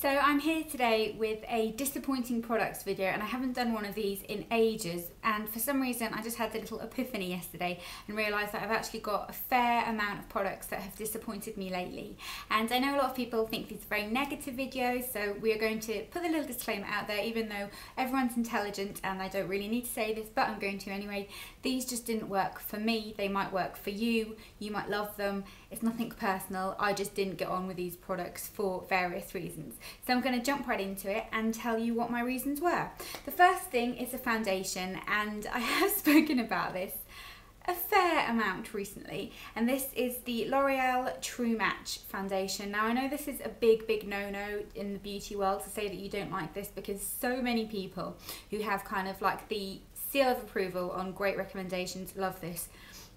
So I'm here today with a disappointing products video and I haven't done one of these in ages and for some reason I just had a little epiphany yesterday and realised that I've actually got a fair amount of products that have disappointed me lately. And I know a lot of people think these are very negative videos so we are going to put a little disclaimer out there even though everyone's intelligent and I don't really need to say this but I'm going to anyway. These just didn't work for me, they might work for you, you might love them, it's nothing personal, I just didn't get on with these products for various reasons. So I'm going to jump right into it and tell you what my reasons were. The first thing is a foundation and I have spoken about this a fair amount recently and this is the L'Oreal True Match foundation. Now I know this is a big big no-no in the beauty world to say that you don't like this because so many people who have kind of like the seal of approval on great recommendations love this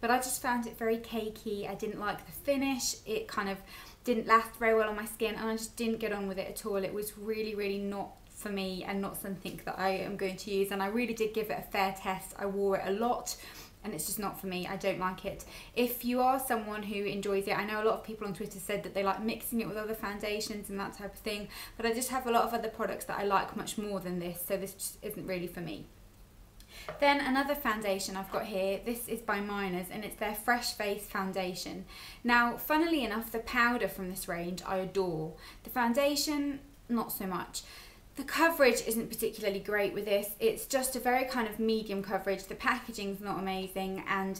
but I just found it very cakey. I didn't like the finish. It kind of didn't last very well on my skin and I just didn't get on with it at all. It was really, really not for me and not something that I am going to use and I really did give it a fair test. I wore it a lot and it's just not for me. I don't like it. If you are someone who enjoys it, I know a lot of people on Twitter said that they like mixing it with other foundations and that type of thing, but I just have a lot of other products that I like much more than this, so this just isn't really for me. Then another foundation I've got here, this is by Miners and it's their Fresh Face Foundation. Now, funnily enough, the powder from this range I adore. The foundation, not so much. The coverage isn't particularly great with this. It's just a very kind of medium coverage. The packaging's not amazing and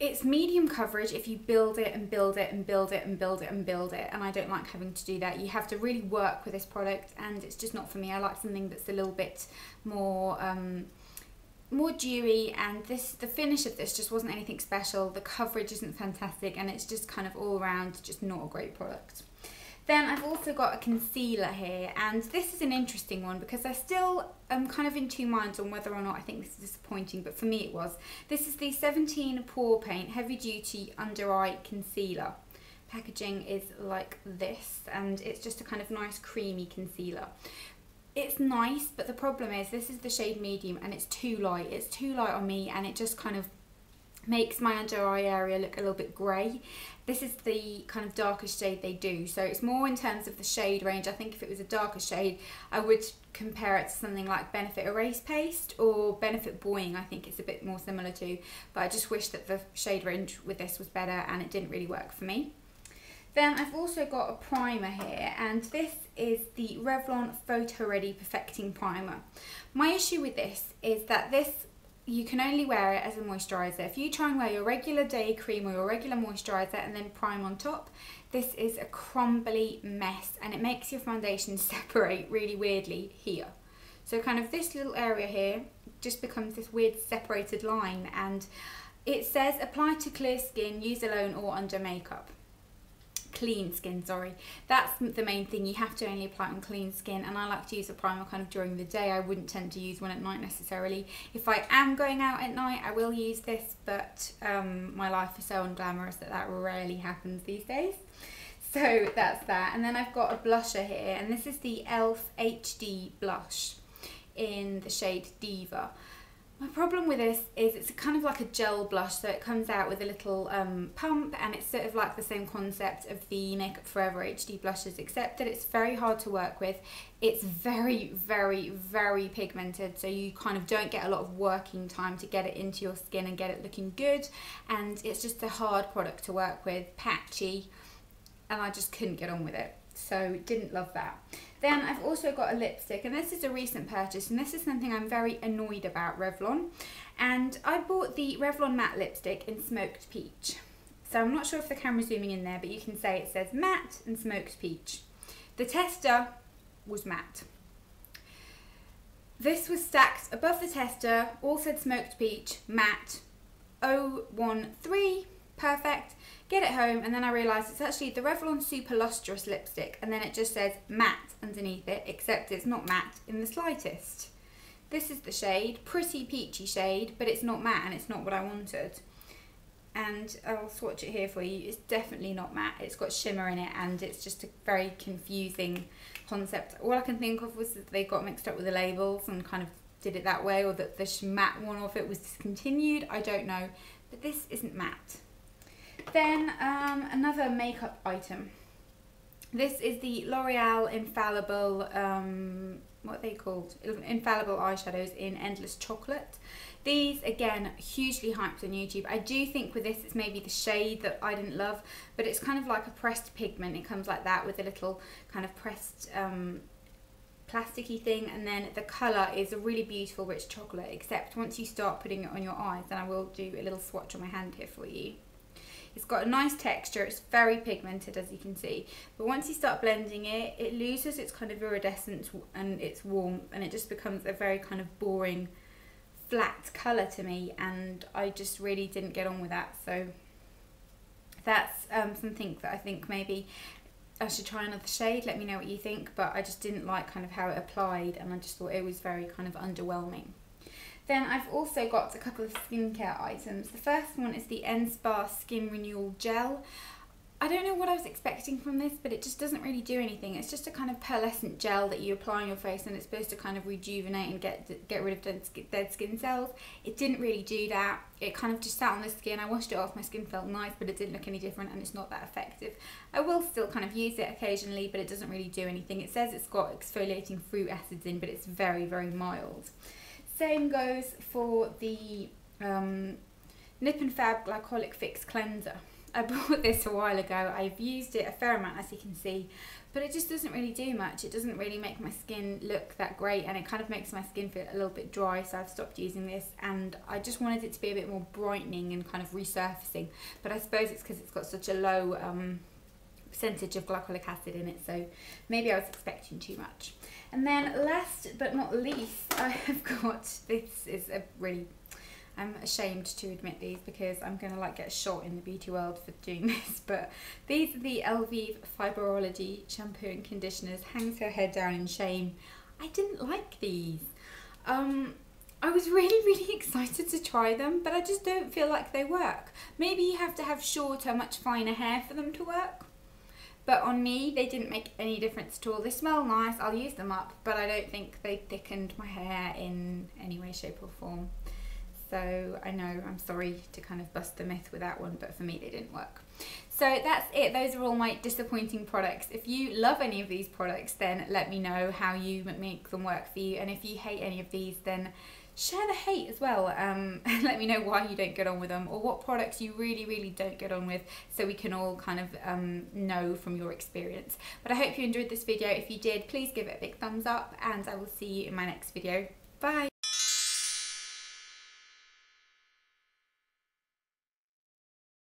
it's medium coverage if you build it and build it and build it and build it and build it and I don't like having to do that. You have to really work with this product and it's just not for me. I like something that's a little bit more um, more dewy and this the finish of this just wasn't anything special. The coverage isn't fantastic and it's just kind of all around just not a great product then I've also got a concealer here and this is an interesting one because I still am kind of in two minds on whether or not I think this is disappointing but for me it was. This is the 17 Pore Paint Heavy Duty Under Eye Concealer. Packaging is like this and it's just a kind of nice creamy concealer. It's nice but the problem is this is the shade medium and it's too light. It's too light on me and it just kind of makes my under eye area look a little bit grey. This is the kind of darkest shade they do, so it's more in terms of the shade range. I think if it was a darker shade, I would compare it to something like Benefit Erase Paste or Benefit Boi-ing, I think it's a bit more similar to, but I just wish that the shade range with this was better and it didn't really work for me. Then I've also got a primer here and this is the Revlon Photo Ready Perfecting Primer. My issue with this is that this you can only wear it as a moisturiser. If you try and wear your regular day cream or your regular moisturiser and then prime on top, this is a crumbly mess and it makes your foundation separate really weirdly here. So kind of this little area here just becomes this weird separated line and it says apply to clear skin, use alone or under makeup clean skin, sorry. That's the main thing, you have to only apply on clean skin and I like to use a primer kind of during the day. I wouldn't tend to use one at night necessarily. If I am going out at night, I will use this, but um, my life is so unglamorous that that rarely happens these days. So that's that. And then I've got a blusher here, and this is the e.l.f. HD blush in the shade Diva. My problem with this is it's kind of like a gel blush, so it comes out with a little um, pump and it's sort of like the same concept of the Makeup Forever HD blushes, except that it's very hard to work with. It's very, very, very pigmented, so you kind of don't get a lot of working time to get it into your skin and get it looking good, and it's just a hard product to work with, patchy, and I just couldn't get on with it so didn't love that. Then I've also got a lipstick and this is a recent purchase and this is something I'm very annoyed about Revlon and I bought the Revlon matte lipstick in smoked peach. So I'm not sure if the camera's zooming in there but you can say it says matte and smoked peach. The tester was matte. This was stacked above the tester, all said smoked peach, matte, 013, perfect get it home and then I realised it's actually the Revlon Super Lustrous lipstick and then it just says matte underneath it except it's not matte in the slightest. This is the shade, pretty peachy shade, but it's not matte and it's not what I wanted. And I'll swatch it here for you. It's definitely not matte. It's got shimmer in it and it's just a very confusing concept. All I can think of was that they got mixed up with the labels and kind of did it that way or that the matte one of it was discontinued. I don't know. But this isn't matte. Then um, another makeup item. This is the L'Oreal Infallible, um, what they called? Infallible eyeshadows in Endless Chocolate. These, again, hugely hyped on YouTube. I do think with this it's maybe the shade that I didn't love, but it's kind of like a pressed pigment. It comes like that with a little kind of pressed um, plasticky thing and then the colour is a really beautiful rich chocolate except once you start putting it on your eyes then I will do a little swatch on my hand here for you. Got a nice texture, it's very pigmented as you can see, but once you start blending it, it loses its kind of iridescence and its warmth and it just becomes a very kind of boring flat colour to me and I just really didn't get on with that. So that's um, something that I think maybe I should try another shade let me know what you think. But I just didn't like kind of how it applied and I just thought it was very kind of underwhelming then I've also got a couple of skincare items the first one is the N-Spa Skin Renewal Gel I don't know what I was expecting from this, but it just doesn't really do anything. It's just a kind of pearlescent gel that you apply on your face and it's supposed to kind of rejuvenate and get get rid of dead skin cells. It didn't really do that. It kind of just sat on the skin. I washed it off, my skin felt nice, but it didn't look any different and it's not that effective. I will still kind of use it occasionally, but it doesn't really do anything. It says it's got exfoliating fruit acids in, but it's very, very mild. Same goes for the um, Nip and Fab Glycolic Fix Cleanser. I bought this a while ago. I've used it a fair amount as you can see, but it just doesn't really do much. It doesn't really make my skin look that great and it kind of makes my skin feel a little bit dry so I've stopped using this and I just wanted it to be a bit more brightening and kind of resurfacing but I suppose it's because it's got such a low um, percentage of glycolic acid in it so maybe I was expecting too much. And then last but not least I have got, this is a really I'm ashamed to admit these because I'm to like get shot in the beauty world for doing this, but these are the Elvive Fibrology shampoo and conditioners. Hangs her head down in shame. I didn't like these. Um, I was really, really excited to try them, but I just don't feel like they work. Maybe you have to have shorter, much finer hair for them to work. But on me, they didn't make any difference at all. They smell nice, I'll use them up, but I don't think they thickened my hair in any way, shape or form. So I know I'm sorry to kind of bust the myth with that one, but for me they didn't work. So that's it. Those are all my disappointing products. If you love any of these products, then let me know how you make them work for you. And if you hate any of these, then share the hate as well. Um, let me know why you don't get on with them or what products you really, really don't get on with so we can all kind of um, know from your experience. But I hope you enjoyed this video. If you did, please give it a big thumbs up and I will see you in my next video. Bye!